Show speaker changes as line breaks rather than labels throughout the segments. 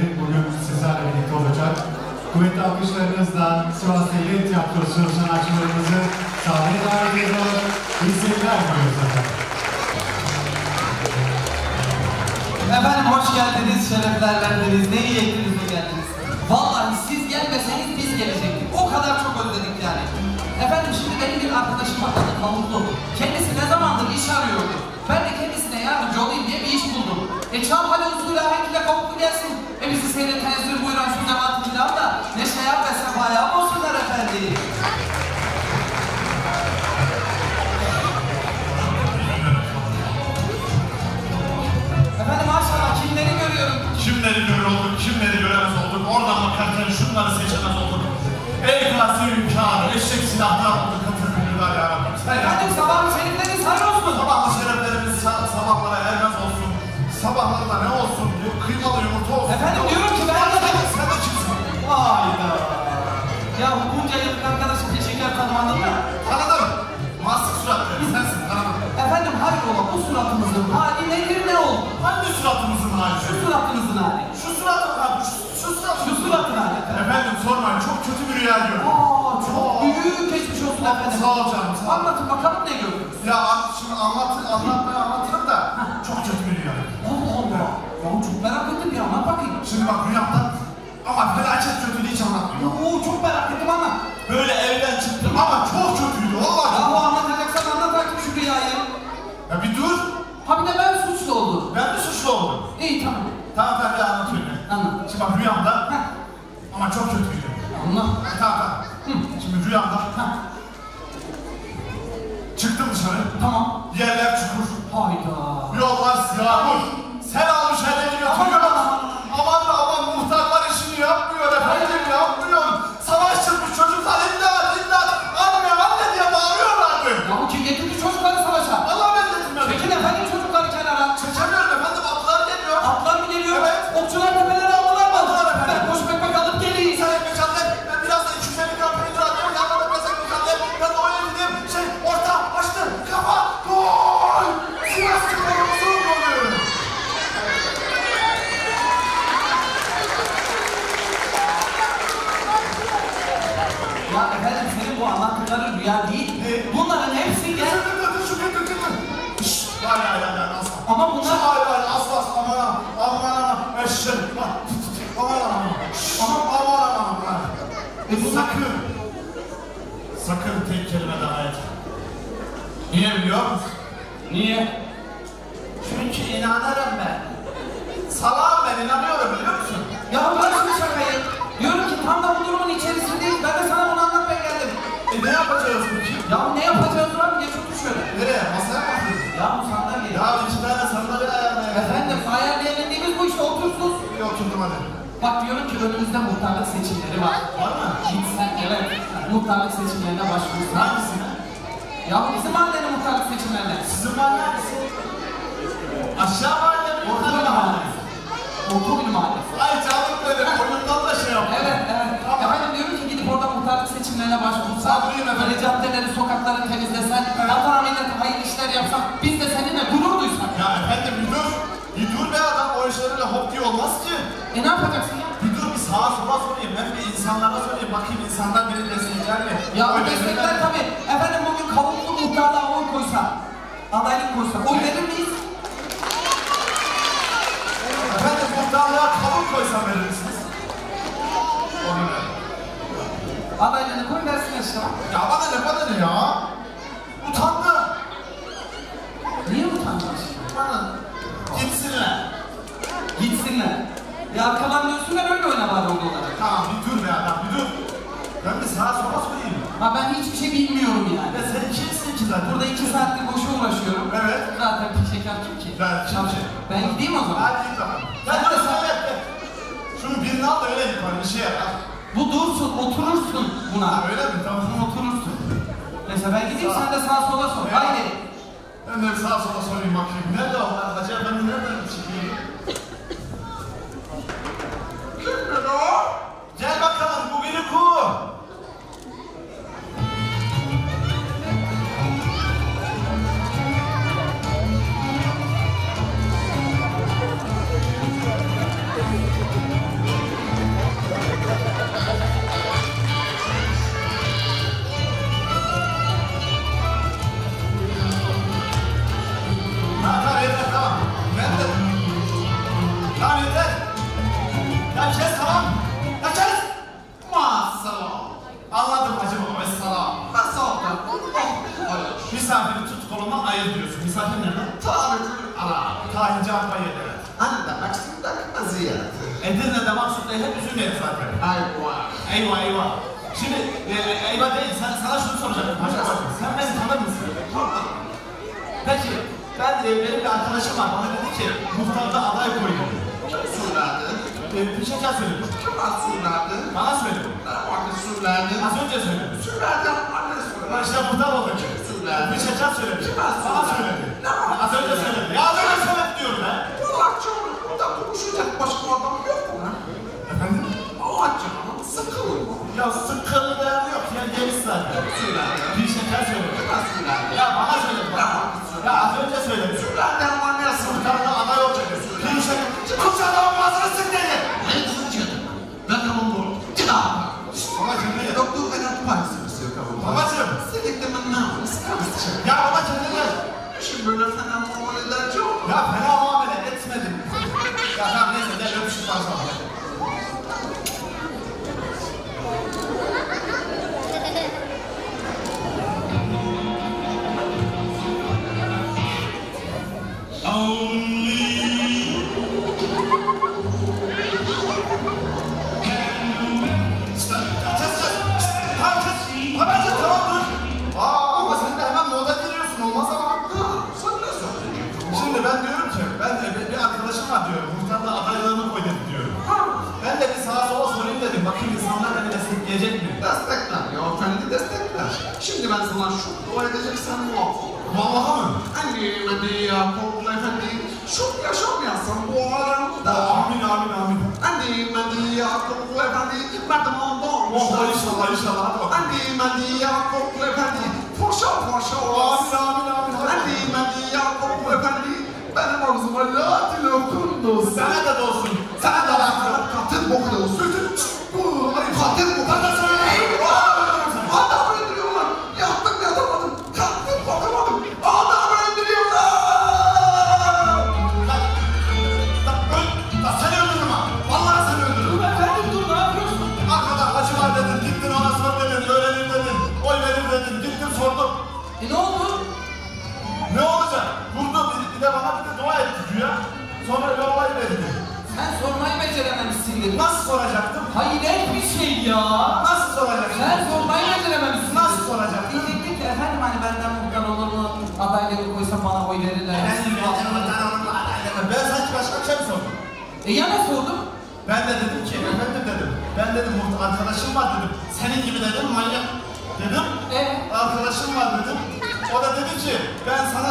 Bugün sizlerle birlikte olacak. Kuvvetli alkışlarınızla Sivas Devlet Tiyatrosu sanatçılarımızı sahneye davet ediyoruz. İyi diliyoruz efendim.
Efendim hoş geldiniz, şerefler verdiniz, ne iyi ettiniz de geldiniz. Vallahi siz gelmeseniz biz gelecektik. O kadar çok özledik yani. Efendim şimdi benim bir arkadaşım var, Kavuklu. Kendisi ne zamandır iş suratınızın hali.
Şu suratın hali, şu, şu suratın.
Şu suratın hali efendim.
Sormayın, çok kötü bir rüya gördüm.
Aa çok büyük geçmiş olsun efendim.
Sağ ol canım, sağ ol.
Anlatın bakalım ne gördünüz?
Ya şimdi anlatın, anlatmayı anlatırım da çok kötü bir rüya.
Allah Allah. Ya çok merak ettim ya anlat bakayım.
Şimdi bak rüyamda ama felaket kötüydü hiç anlatmıyorum.
Oo çok merak ettim anlat.
Böyle evden çıktım ama çok kötüydü vallahi.
Ya bu anlatacaksan anlat bakayım şu rüyayı.
Ya bir dur.
Ha bir de ben suçlu oldum.
Ben de suçlu oldum.
İyi tamam.
Tamam ben de anlatıyorum. ben.
Anlat.
Şimdi bak rüyamda ama çok kötüydü.
Anlat.
Ha, Tamam tamam. Şimdi rüyamda
rüya değil.
Ne?
Bunların hepsi gel.
Şşş, Hayır hayır hayır asla.
Ama bunlar...
Hayır hayır asla asla aman aman aman aman bak aman aman Şşş, aman aman
E bu
sakın sakın tek kelime daha et. Niye biliyor musun?
Niye?
Çünkü inanırım ben. Salağım ben inanıyorum biliyor musun?
Ya bırak
Ne yapacağız peki?
Ya ne yapacağız lan? Geç otur şöyle.
Nereye? Masaya mı oturuyoruz?
Ya bu sandalye.
Ya iki tane sandalye ayarlayalım.
Efendim ayarlayabildiğimiz bu işte otursunuz.
Bir oturdum hadi.
Bak diyorum ki önümüzde muhtarlık seçimleri var.
Var mı?
Gitsen evet. Muhtarlık seçimlerine başvursan.
Hangisine?
Ya bizim mahallenin muhtarlık seçimlerine.
Sizin mahalle hangisi? Aşağı mahalle mi?
Ortaoğlu
mahalle.
Ortaoğlu mahallesi.
Ay canım benim oyundan da şey yaptım.
Evet, seçimlerine başvursan, böyle caddeleri, sokakları temizlesen, vatan millete hayırlı işler yapsan, biz de seninle gurur duysak.
Ya efendim bir dur. Bir dur be adam o işlerle hop diye olmaz ki.
E ne yapacaksın ya?
Bir dur bir sağa sola sorayım. Ben bir insanlara sorayım. Bakayım insanlar beni destekler mi?
Ya bu destekler tabii. Efendim bugün kavuklu muhtarlığa oy koysa, adaylık koysa, oy verir miyiz?
Efendim muhtarlığa kavuk koysam verir misiniz? Onu ver.
Adaylığını koy versinler işte.
Ya bana ne bana ne ya? Utandım.
Niye utanacaksın?
Bana. Gitsinler.
Gitsinler. Ya arkadan dönsünler öyle oyna bari orada olacak.
Tamam bir dur be adam bir dur. Ben bir sağa sola sorayım.
Ha ben hiçbir şey bilmiyorum yani.
Ya sen kimsin ki zaten?
Burada iki saattir boşa uğraşıyorum.
Evet.
Zaten bir şeker kim ki?
Ben kim ki?
Ben gideyim o zaman.
Hadi git bakalım.
Sen de
de
sen-.
Şunu birini al da öyle git bari bir şey yap.
Bu dursun, oturursun buna.
Öyle mi? Tamam.
Oturursun. Neyse ben gideyim sen de sağa sola sor. Haydi.
Ben de sağa sola sorayım bakayım. Nerede o? Hacı Efendi nerede? Çıkayım. Kimdir o? Gel bakalım bu biri diyorsun. Misafir nerede?
Tabii.
Ana. Tahinci arpa yedi.
Hani demek istedim ziyaret.
Edirne'de Maksut'ta hep üzüm yedi zaten.
Ayva.
Eyvah eyvah. Şimdi e, e, eyvah değil. Sen, sana şunu soracaktım. Hacı baba. Sen beni tanır mısın? Peki. Ben e, benim bir arkadaşım var. Bana dedi ki muhtarda aday koydu.
Söyledi.
E, bir şey söyledi.
Kim söyledi?
Bana söyledi.
Ne vakit söyledi?
Az önce söyledi.
Söyledi. Anne söyledi.
işte muhtar oldu. Bir şey söyledi.
Kim
Bana söyledi. Az önce söyledi. Ya az önce söyledi diyorum ben.
Allah canım. Burada konuşacak başka adam yok mu lan?
Efendim?
Allah canım. Sıkılma.
Ya sıkıntı yok. Ya geniş zaten. Bir şeker söyledi.
Kime söyledi?
Ya bana söyledi. Ya az önce söyledi.
Söyledi ama destekler ya efendi destekler. Şimdi ben sana şu dua edeceksen muvaffak.
Vallahi mı?
Anne Medya Korkla efendi çok yaşamayasan bu aramda.
Amin amin amin.
Anne Medya Korkla efendi merdiven doğmuş.
Oh inşallah inşallah. Hadi bakalım.
Anne Medya Korkla efendi poşa poşa olasın.
Amin amin amin.
Anne Medya Korkla efendi benim ağzıma la dil okundu.
Sana da dolsun. Nasıl soracaktım?
Hayret bir şey ya.
Nasıl soracaktım?
Sen sormayı becerememişsindir.
Nasıl soracaktım?
Diyecektin ki efendim hani benden muhtar olur mu? Adayları koysam bana oy verirler.
Ben sanki başka bir şey mi sordum?
E ya ne sordum?
Ben de dedim ki, efendim dedim. Ben dedim muht- arkadaşım var dedim. Senin gibi dedim manyak dedim.
E,
Arkadaşım var dedim. O da dedi ki ben sana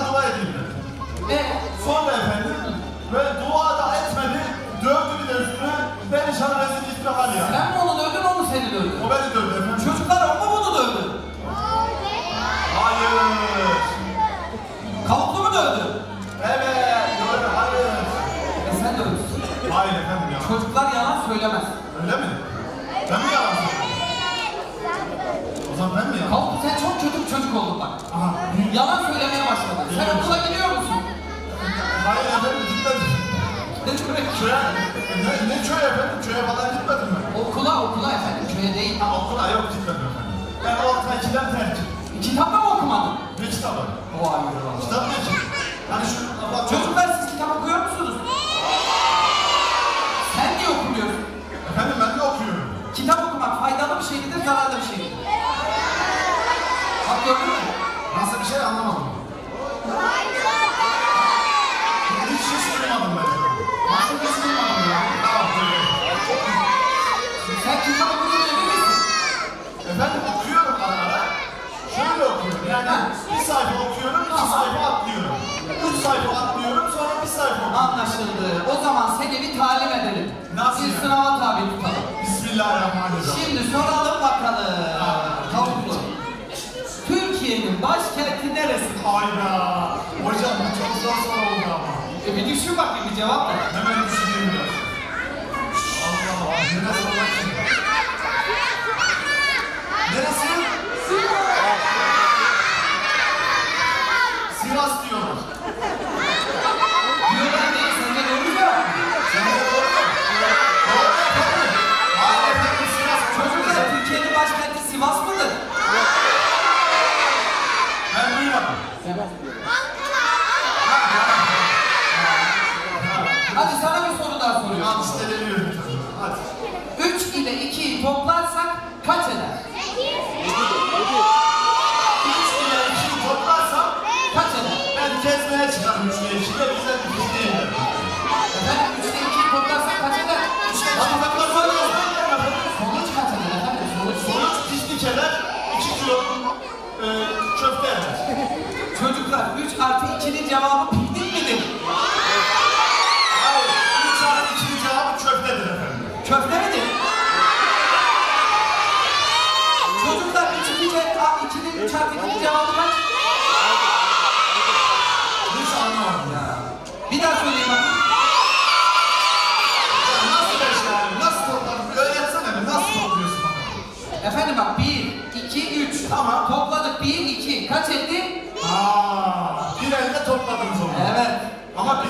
seni dövdü?
O beni dövdü efendim.
Çocuklar mu bunu dövdü?
Hayır.
Kavuklu mu dövdü?
Evet. Doğru. Hayır.
E sen dövmüşsün.
Hayır efendim ya.
Çocuklar yalan söylemez.
Öyle mi? Ben mi yalan söylüyorum? O zaman ben mi yalan?
Kavuklu sen çok kötü bir çocuk oldun bak.
Aha.
Yalan söylemeye başladın. Sen okula gidiyor musun?
Hayır efendim.
Ne demek?
Köye, ne, ne köy efendim? Köye falan gitmedim ben.
Okula okula efendim köye değil.
Ha okula yok gitmedim efendim. Ben orta ikiden tercih.
Kitap da mı okumadın?
Ne kitabı?
Ayrı valla.
Kitap ne ki? Hani şu Allah
Çocuklar siz kitap okuyor musunuz? Sen niye okumuyorsun?
Efendim ben de okuyorum.
Kitap okumak faydalı bir şey midir, zararlı bir şey midir? Bak gördün mü?
Nasıl bir şey anlamadım. Hiç hiç duymadım ben. Nasıl hiç duymadım ya? Tamam böyle.
Sen kitap okuduğunu emin misin?
Efendim okuyorum ara ara. Şöyle okuyorum yani bir sayfa okuyorum, iki sayfa atlıyorum. Üç sayfa atlıyorum, sonra bir sayfa okuyorum.
Anlaşıldı. O zaman seni bir talim edelim.
Nasıl
Bir
ya?
sınava tabi tutalım.
Bismillahirrahmanirrahim.
Şimdi soralım bakalım. Tavuklu. Türkiye'nin başkenti neresi?
Hayda. Hocam bu çok zor soru oldu ama.
E bir düşün bakayım bir cevap ver.
Hadi sana bir soru daha soruyorum. Al işte demiyorum. Hadi.
3 ile 2'yi toplarsak kaç eder? 8. 7.
3 ile 2'yi toplarsam
kaç eder?
Ben kesmeye çıkarım 3 ile 2'yi de bize bir şey değil.
Efendim 3 ile 2'yi toplarsak kaç eder?
3 ile 2'yi toplarsak
Sonuç kaç eder efendim? Sonuç,
sonuç eder. 2 kilo. Ee,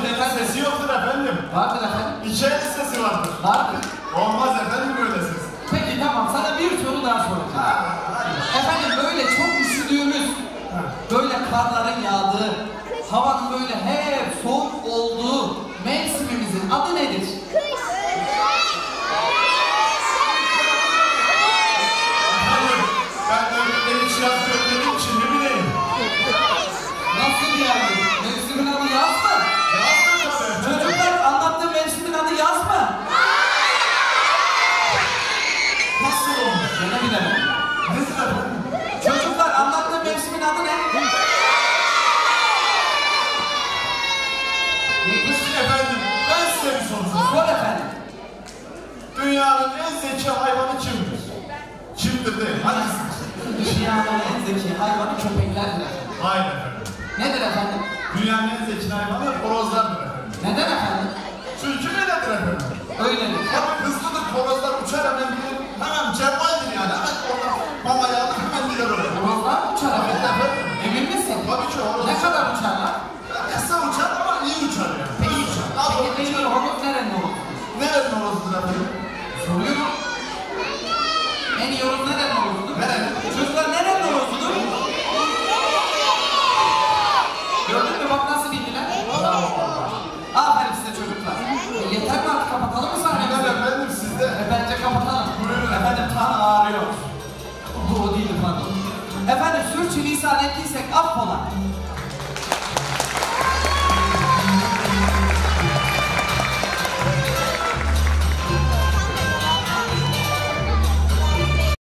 Elin sesi yoktur efendim.
Vardır efendim.
Elin sesi vardır.
Vardır.
Olmaz efendim böyle ses.
Peki tamam sana bir soru daha soracağım. Efendim böyle çok üşüdüğümüz, böyle karların yağdığı, havanın böyle hep soğuk olduğu mevsimimizin adı nedir?
Efendim, ben ömrümde hiç yaz görmediğim için ne bileyim.
Nasıl yani? Mevsimin adı yaz mı?
Yazdım tabii.
Çocuklar anlattığım mevsimin adı yaz mı?
Nasıl olmuş?
Gene bilemedim.
Nedir efendim?
Çocuklar anlattığım mevsimin adı ne? Neymiş?
Efendim, ben size bir soru sorayım.
Sor efendim.
Dünyanın en zeki hayvanı kimdir? Kimdir değil, hangisi?
Dünyanın en zeki hayvanı köpeklerdir.
Hayır efendim.
Nedir efendim?
Dünyanın en zeki hayvanı horozlardır efendim.
Neden efendim?
Çünkü öyledir efendim.
Öyledir.
Tabii hızlıdır, horozlar uçar hemen bilir. Hemen cevvaldir yani, hemen oradan
Soruyorum. En iyi horoz nerenin horozudur?
Nerenin?
Çocuklar nerenin horozudur? Gördün mü bak nasıl bildiler? Aferin size çocuklar. E, yeter mi artık kapatalım mı
Neden
sahnemizi?
efendim sizde?
E, bence kapatalım.
Buyurun.
Efendim tan ağrıyor. Bu o değildi pardon. Efendim sürçülisan ettiysek affola.